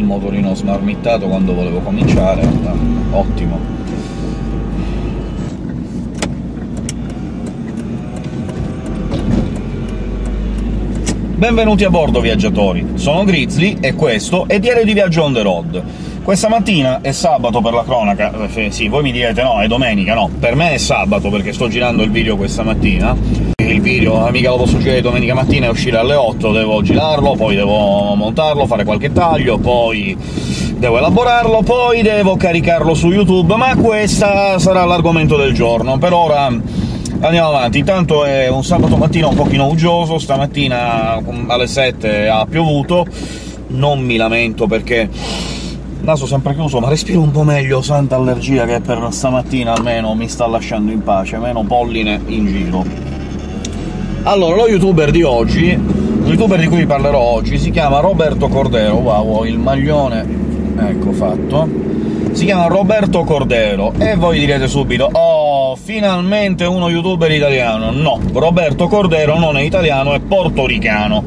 il motorino smarmittato quando volevo cominciare, ottimo. Benvenuti a bordo, viaggiatori! Sono Grizzly e questo è Diario di Viaggio on the road. Questa mattina è sabato per la cronaca, eh, sì, voi mi direte no, è domenica, no, per me è sabato perché sto girando il video questa mattina, il video eh, mica lo posso girare domenica mattina e uscire alle 8, devo girarlo, poi devo montarlo, fare qualche taglio, poi devo elaborarlo, poi devo caricarlo su YouTube, ma questo sarà l'argomento del giorno. Per ora Andiamo avanti, intanto è un sabato mattina un pochino uggioso, stamattina alle 7 ha piovuto, non mi lamento perché naso sempre chiuso, ma respiro un po' meglio, santa allergia che per stamattina almeno mi sta lasciando in pace, meno polline in giro. Allora, lo youtuber di oggi, lo youtuber di cui parlerò oggi, si chiama Roberto Cordero, wow, il maglione, ecco fatto, si chiama Roberto Cordero, e voi direte subito «Oh, finalmente uno youtuber italiano!» No, Roberto Cordero non è italiano, è portoricano,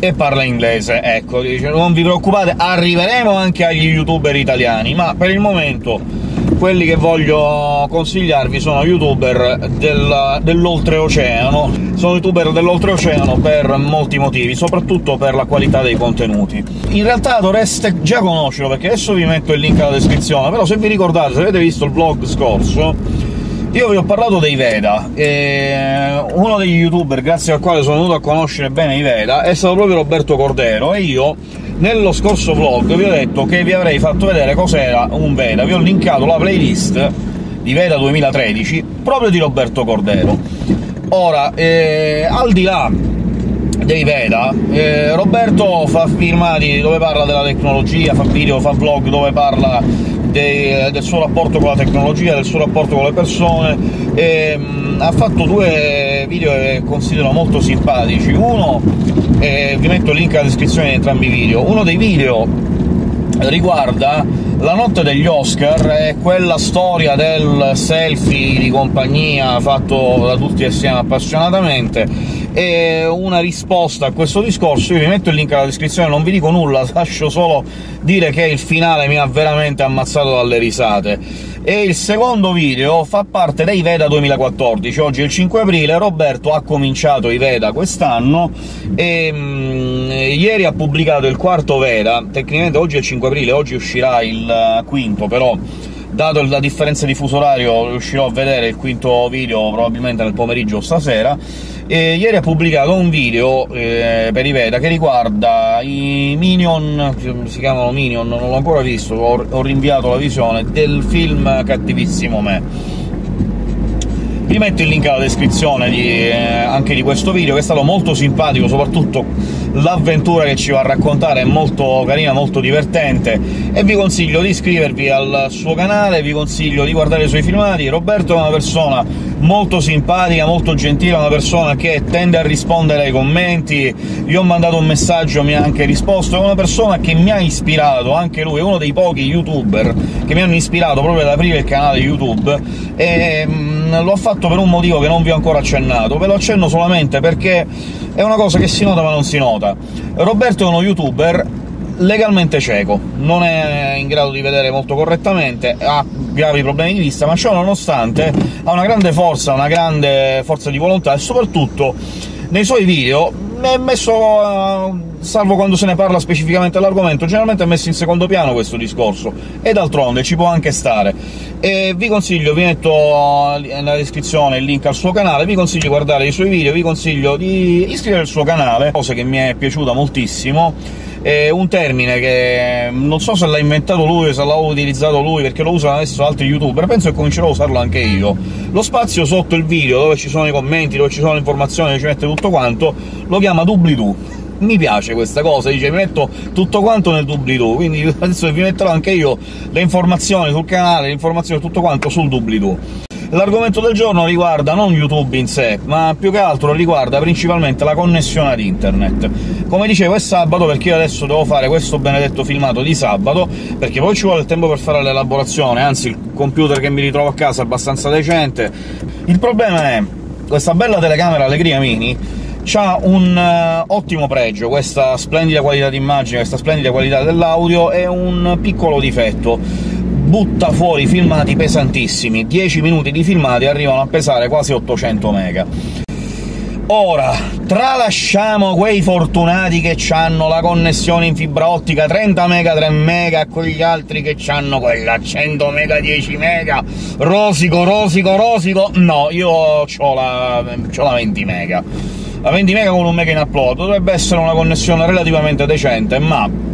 e parla inglese, ecco, dice «Non vi preoccupate, arriveremo anche agli youtuber italiani, ma per il momento quelli che voglio consigliarvi sono youtuber del, dell'oltreoceano. Sono youtuber dell'oltreoceano per molti motivi, soprattutto per la qualità dei contenuti. In realtà dovreste già conoscerlo, perché adesso vi metto il link alla descrizione, però se vi ricordate, se avete visto il vlog scorso, io vi ho parlato dei Veda, e uno degli youtuber grazie al quale sono venuto a conoscere bene i Veda è stato proprio Roberto Cordero, e io nello scorso vlog vi ho detto che vi avrei fatto vedere cos'era un Veda, vi ho linkato la playlist di Veda 2013 proprio di Roberto Cordero. Ora, eh, al di là dei Veda, eh, Roberto fa filmati dove parla della tecnologia, fa video, fa vlog dove parla dei, del suo rapporto con la tecnologia, del suo rapporto con le persone, e, mh, ha fatto due video che considero molto simpatici. Uno, eh, vi metto il link alla descrizione di entrambi i video, uno dei video riguarda la notte degli Oscar è quella storia del selfie di compagnia fatto da tutti assieme appassionatamente, e una risposta a questo discorso, io vi metto il link alla descrizione, non vi dico nulla, lascio solo dire che il finale mi ha veramente ammazzato dalle risate. E il secondo video fa parte dei Veda 2014, oggi è il 5 aprile, Roberto ha cominciato i Veda quest'anno, e mh, mm, ieri ha pubblicato il quarto Veda, tecnicamente oggi è il 5 aprile, oggi uscirà il quinto, però dato la differenza di fuso orario riuscirò a vedere il quinto video probabilmente nel pomeriggio o stasera, e ieri ha pubblicato un video eh, per i Veda che riguarda i Minion, si chiamano Minion, non l'ho ancora visto, ho, ho rinviato la visione, del film Cattivissimo Me vi metto il link alla descrizione di, eh, anche di questo video, che è stato molto simpatico, soprattutto l'avventura che ci va a raccontare è molto carina, molto divertente, e vi consiglio di iscrivervi al suo canale, vi consiglio di guardare i suoi filmati. Roberto è una persona molto simpatica, molto gentile, una persona che tende a rispondere ai commenti, gli ho mandato un messaggio, mi ha anche risposto, è una persona che mi ha ispirato, anche lui, è uno dei pochi youtuber che mi hanno ispirato proprio ad aprire il canale YouTube, e mh, lo ha fatto per un motivo che non vi ho ancora accennato, ve lo accenno solamente perché è una cosa che si nota ma non si nota. Roberto è uno youtuber legalmente cieco, non è in grado di vedere molto correttamente, ha gravi problemi di vista, ma ciò nonostante ha una grande forza, una grande forza di volontà e soprattutto nei suoi video è messo, uh, salvo quando se ne parla specificamente dell'argomento, generalmente è messo in secondo piano questo discorso, e d'altronde ci può anche stare. E vi consiglio, vi metto nella descrizione il link al suo canale, vi consiglio di guardare i suoi video, vi consiglio di iscrivervi al suo canale, cosa che mi è piaciuta moltissimo, è un termine che non so se l'ha inventato lui o se l'ha utilizzato lui, perché lo usano adesso altri youtuber, penso che comincerò a usarlo anche io. Lo spazio sotto il video, dove ci sono i commenti, dove ci sono le informazioni, dove ci mette tutto quanto, lo chiama doobly-doo. Mi piace questa cosa, dice mi metto tutto quanto nel doobly-doo, quindi adesso vi metterò anche io le informazioni sul canale, le informazioni tutto quanto sul doobly-doo. L'argomento del giorno riguarda non YouTube in sé, ma più che altro riguarda principalmente la connessione ad internet. Come dicevo, è sabato perché io adesso devo fare questo benedetto filmato di sabato, perché poi ci vuole il tempo per fare l'elaborazione, anzi il computer che mi ritrovo a casa è abbastanza decente. Il problema è questa bella telecamera Allegria Mini C'ha un uh, ottimo pregio, questa splendida qualità d'immagine, questa splendida qualità dell'audio, e un piccolo difetto butta fuori filmati pesantissimi. 10 minuti di filmati arrivano a pesare quasi 800 mega. Ora, tralasciamo quei fortunati che hanno la connessione in fibra ottica 30 mega, 3 mega, e quegli altri che hanno quella 100 mega, 10 mega, rosico, rosico, rosico... No, io ho la, la 20 mega. La 20 mega con un mega in upload dovrebbe essere una connessione relativamente decente, ma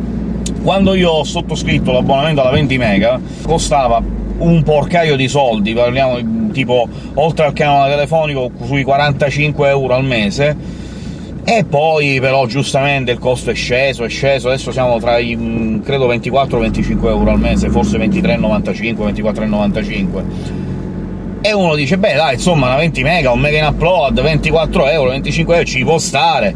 quando io ho sottoscritto l'abbonamento alla 20 mega costava un porcaio di soldi, parliamo tipo, oltre al canale telefonico, sui 45 euro al mese, e poi però giustamente il costo è sceso, è sceso, adesso siamo tra i, mm, credo 24-25 euro al mese, forse 23,95, 24,95 e uno dice beh dai, insomma, una 20 mega, un mega in upload, 24 euro, 25 euro, ci può stare.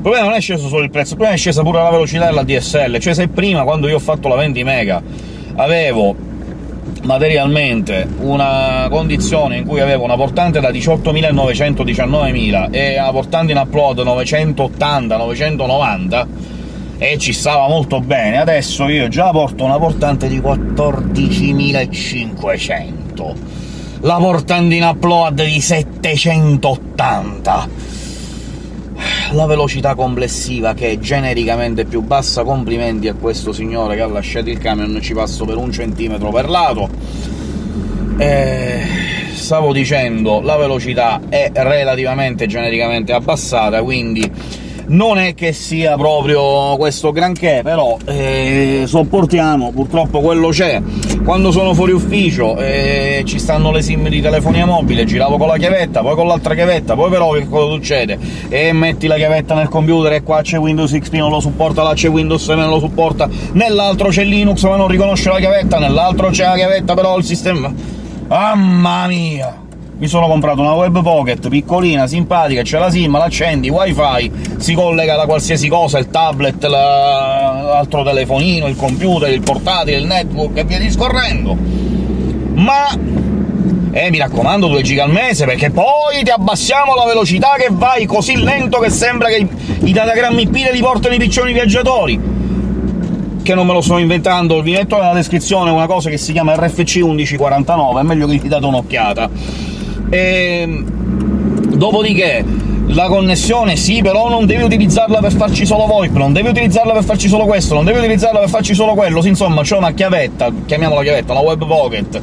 Il problema non è sceso solo il prezzo, il problema è scesa pure la velocità della DSL, cioè se prima, quando io ho fatto la 20 mega, avevo materialmente una condizione in cui avevo una portante da 18.000 a 919.000 e una portante in upload 980-990 e ci stava molto bene, adesso io già porto una portante di 14.500, la portante in upload di 780 la velocità complessiva che è genericamente più bassa, complimenti a questo signore che ha lasciato il camion, ci passo per un centimetro per lato. Eh, stavo dicendo, la velocità è relativamente genericamente abbassata, quindi non è che sia proprio questo granché, però eh, sopportiamo, purtroppo quello c'è. Quando sono fuori ufficio eh, ci stanno le sim di telefonia mobile, giravo con la chiavetta, poi con l'altra chiavetta, poi però che cosa succede? E metti la chiavetta nel computer e qua c'è Windows XP non lo supporta, là c'è Windows 7 non lo supporta, nell'altro c'è Linux ma non riconosce la chiavetta, nell'altro c'è la chiavetta però il sistema... Mamma mia! Mi sono comprato una web pocket piccolina, simpatica, c'è la SIM, l'accendi, wifi, si collega da qualsiasi cosa, il tablet, l'altro telefonino, il computer, il portatile, il network e via discorrendo. Ma... Eh, mi raccomando, 2 giga al mese, perché poi ti abbassiamo la velocità che vai così lento che sembra che i datagrammi IP li portano i piccioni viaggiatori che non me lo sto inventando, vi metto nella descrizione una cosa che si chiama RFC 1149, è meglio che gli date un'occhiata. E... Ehm, dopodiché, la connessione sì, però non devi utilizzarla per farci solo VoIP, non devi utilizzarla per farci solo questo, non devi utilizzarla per farci solo quello, insomma c'è una chiavetta, chiamiamola chiavetta, una web pocket,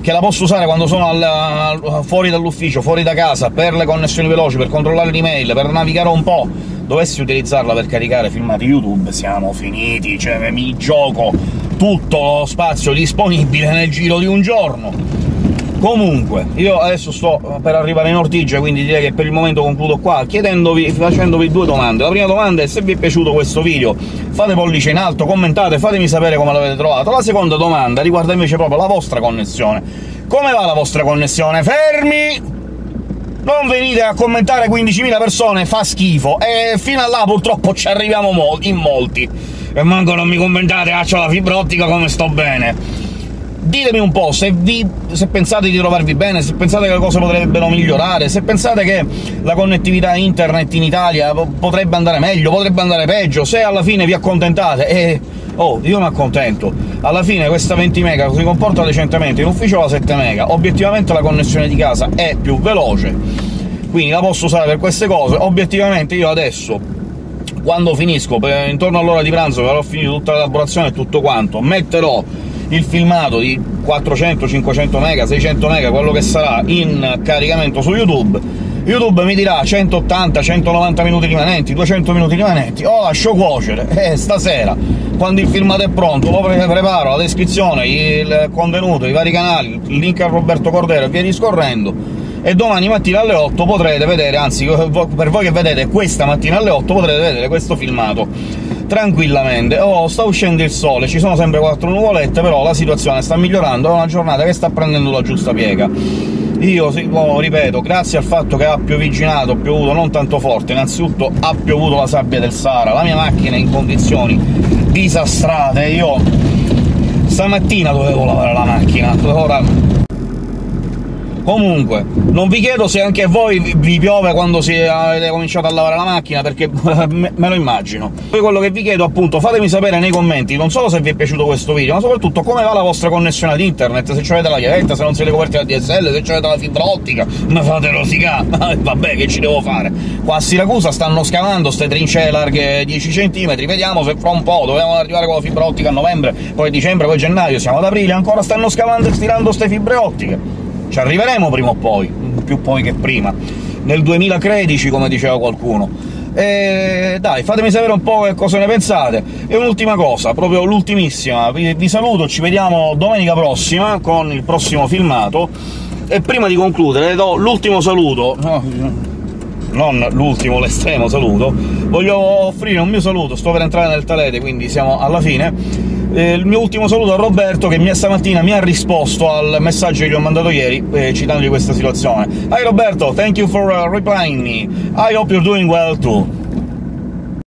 che la posso usare quando sono al, fuori dall'ufficio, fuori da casa, per le connessioni veloci, per controllare l'email, per navigare un po'. Dovessi utilizzarla per caricare filmati YouTube, siamo finiti, cioè mi gioco tutto lo spazio disponibile nel giro di un giorno. Comunque, io adesso sto per arrivare in Ortigia, quindi direi che per il momento concludo qua, chiedendovi, facendovi due domande. La prima domanda è se vi è piaciuto questo video, fate pollice in alto, commentate, fatemi sapere come l'avete trovato. La seconda domanda riguarda invece proprio la vostra connessione. Come va la vostra connessione? Fermi! non venite a commentare 15.000 persone, fa schifo, e fino a là purtroppo ci arriviamo in molti. E manco non mi commentate, ah, c'ho la fibra ottica, come sto bene ditemi un po' se, vi, se, pensate di trovarvi bene, se pensate che le cose potrebbero migliorare, se pensate che la connettività internet in Italia potrebbe andare meglio, potrebbe andare peggio, se alla fine vi accontentate e... Oh, io mi accontento. Alla fine questa 20 mega si comporta decentemente, in ufficio va 7 mega, obiettivamente la connessione di casa è più veloce, quindi la posso usare per queste cose. Obiettivamente io adesso, quando finisco, intorno all'ora di pranzo, che avrò finito tutta l'elaborazione e tutto quanto, metterò il filmato di 400, 500 mega, 600 mega, quello che sarà, in caricamento su YouTube, YouTube mi dirà 180, 190 minuti rimanenti, 200 minuti rimanenti, o oh, lascio cuocere, e eh, stasera, quando il filmato è pronto, lo preparo, la descrizione, il contenuto, i vari canali, il link a Roberto Cordero e via discorrendo, e domani mattina alle 8 potrete vedere, anzi, per voi che vedete questa mattina alle 8 potrete vedere questo filmato tranquillamente. Oh, sta uscendo il sole, ci sono sempre quattro nuvolette, però la situazione sta migliorando, è una giornata che sta prendendo la giusta piega. Io, oh, ripeto, grazie al fatto che ha pioviginato, piovuto non tanto forte, innanzitutto ha piovuto la sabbia del Sahara, la mia macchina è in condizioni disastrate, io stamattina dovevo lavare la macchina, ora Comunque, non vi chiedo se anche a voi vi piove quando si avete cominciato a lavare la macchina, perché me lo immagino. Poi quello che vi chiedo, appunto, fatemi sapere nei commenti non solo se vi è piaciuto questo video, ma soprattutto come va la vostra connessione ad internet, se avete la chiavetta, se non siete coperti da DSL, se avete la fibra ottica, ma fate rosicà! Vabbè, che ci devo fare? Qua a Siracusa stanno scavando ste trincee larghe 10 cm, vediamo se fra un po' dovevamo arrivare con la fibra ottica a novembre, poi dicembre, poi gennaio, siamo ad aprile, ancora stanno scavando e stirando ste fibre ottiche! Ci arriveremo prima o poi, più poi che prima. Nel 2013, come diceva qualcuno. E dai, fatemi sapere un po' che cosa ne pensate. E un'ultima cosa, proprio l'ultimissima, vi, vi saluto, ci vediamo domenica prossima con il prossimo filmato, e prima di concludere do l'ultimo saluto, no, non l'ultimo, l'estremo saluto, voglio offrire un mio saluto, sto per entrare nel talete, quindi siamo alla fine, eh, il mio ultimo saluto a Roberto, che stamattina mi ha risposto al messaggio che gli ho mandato ieri, eh, citandogli questa situazione. Hi Roberto, thank you for uh, replying me. I hope you're doing well too.